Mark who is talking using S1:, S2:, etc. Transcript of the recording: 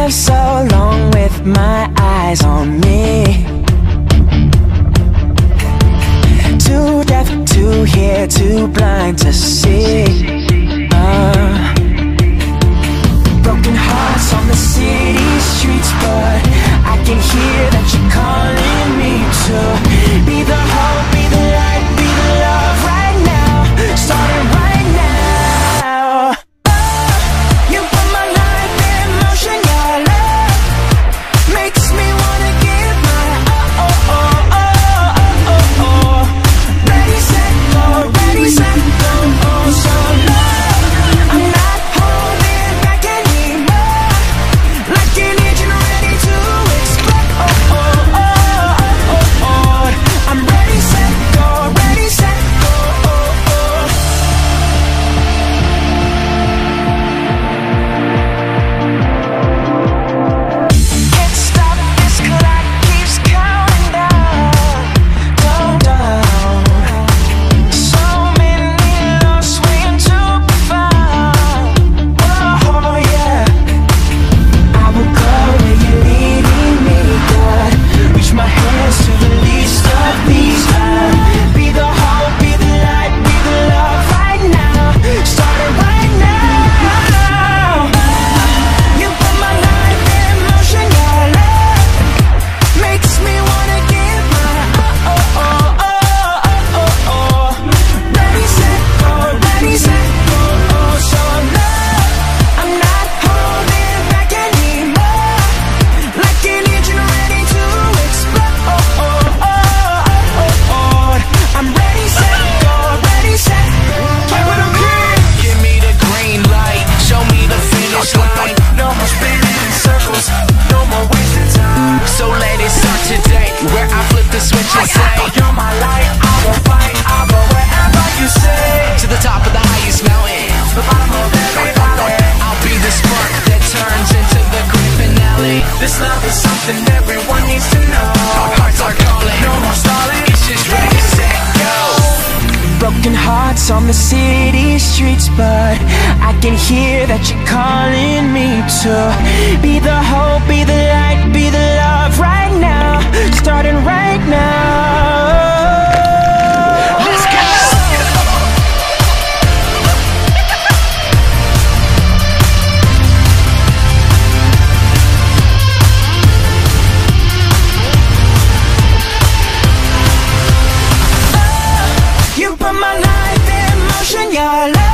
S1: live so long with my eyes on me. Too deaf to hear, too blind to see.
S2: switch and say.
S1: You're my light, I will fight, I will wherever you say.
S2: To the top of the highest mountain.
S1: The bottom of every valley
S2: I'll be the spark that turns into the grand finale.
S1: This love is something everyone needs to know.
S2: Our hearts are calling,
S1: no more stalling.
S2: It's just ready, set, go.
S1: Broken hearts on the city streets But I can hear that you're calling me to Be the hope, be the love